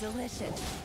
Delicious.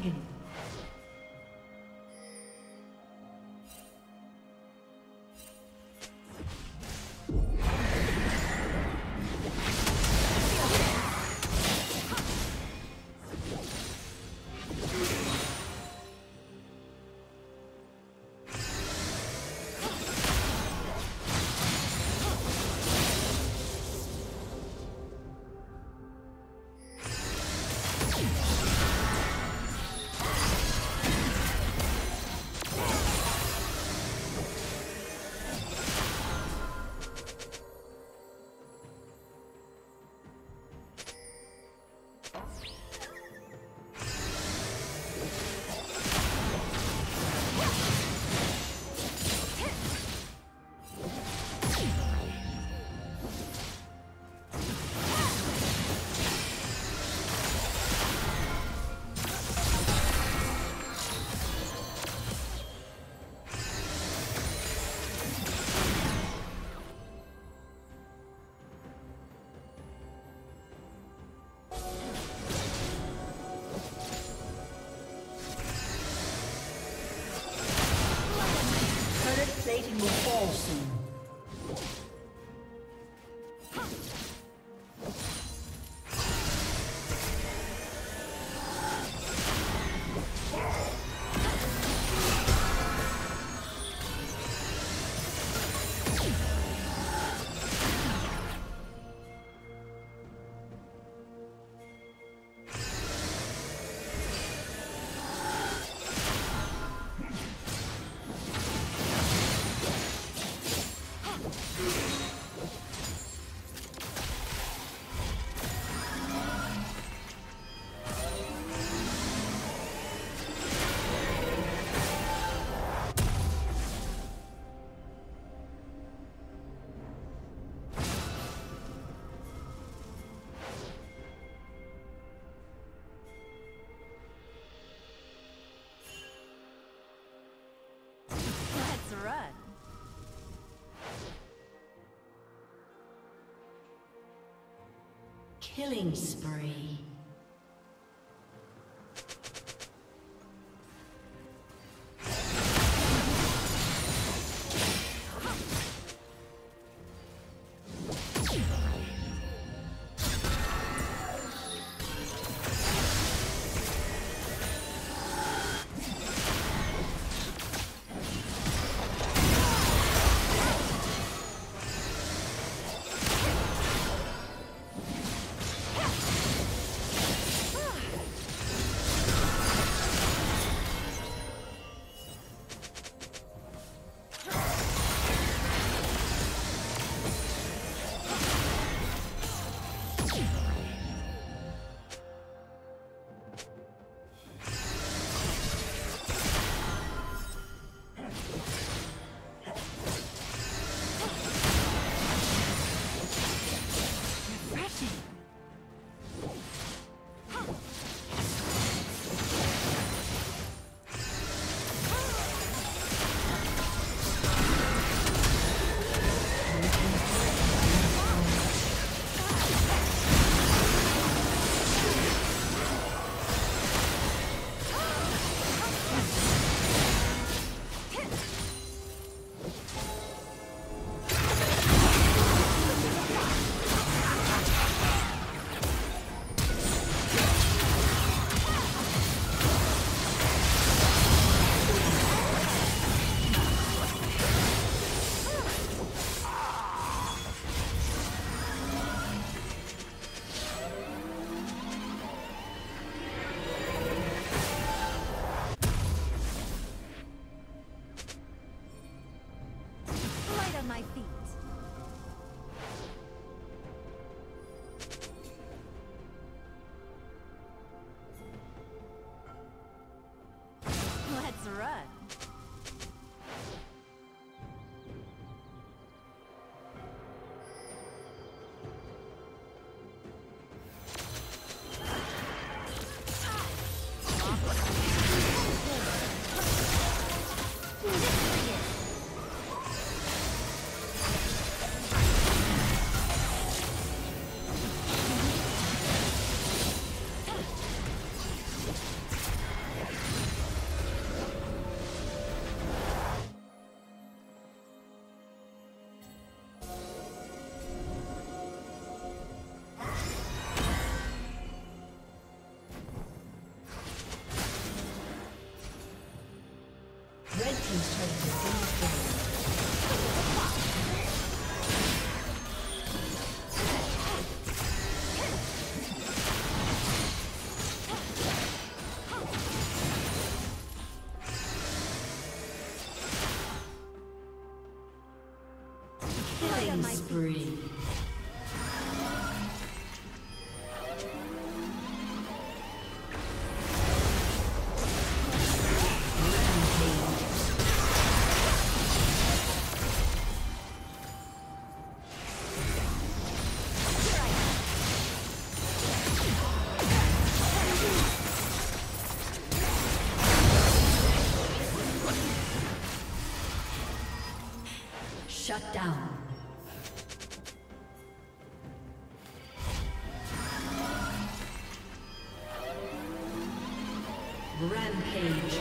Dragon. Killing spree. Shut down. Rampage.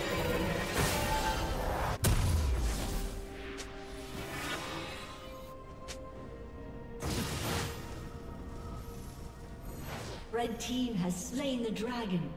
Red team has slain the dragon.